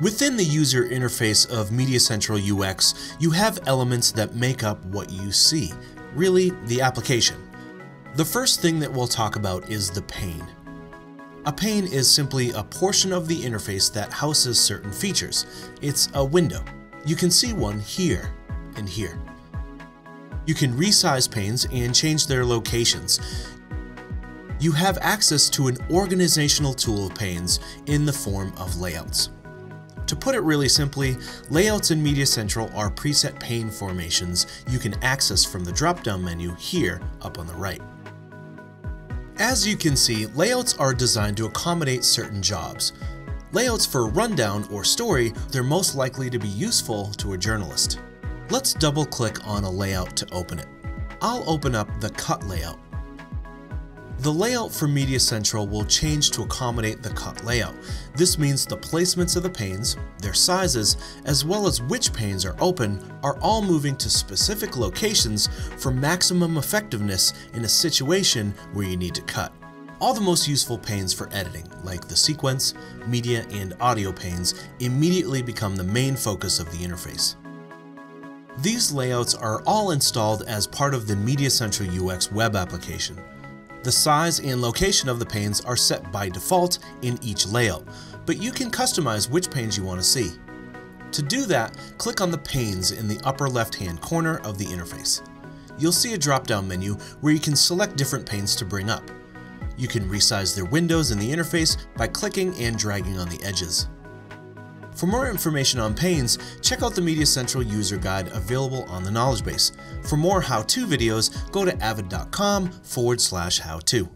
Within the user interface of MediaCentral UX, you have elements that make up what you see, really the application. The first thing that we'll talk about is the pane. A pane is simply a portion of the interface that houses certain features. It's a window. You can see one here and here. You can resize panes and change their locations. You have access to an organizational tool of panes in the form of layouts. To put it really simply, layouts in MediaCentral are preset pane formations you can access from the drop-down menu here up on the right. As you can see, layouts are designed to accommodate certain jobs. Layouts for rundown or story, they're most likely to be useful to a journalist. Let's double click on a layout to open it. I'll open up the cut layout. The layout for MediaCentral will change to accommodate the cut layout. This means the placements of the panes, their sizes, as well as which panes are open are all moving to specific locations for maximum effectiveness in a situation where you need to cut. All the most useful panes for editing, like the sequence, media, and audio panes, immediately become the main focus of the interface. These layouts are all installed as part of the MediaCentral UX web application. The size and location of the panes are set by default in each layout, but you can customize which panes you want to see. To do that, click on the panes in the upper left-hand corner of the interface. You'll see a drop-down menu where you can select different panes to bring up. You can resize their windows in the interface by clicking and dragging on the edges. For more information on panes, check out the MediaCentral user guide available on the knowledge base. For more how-to videos, go to avid.com forward slash how-to.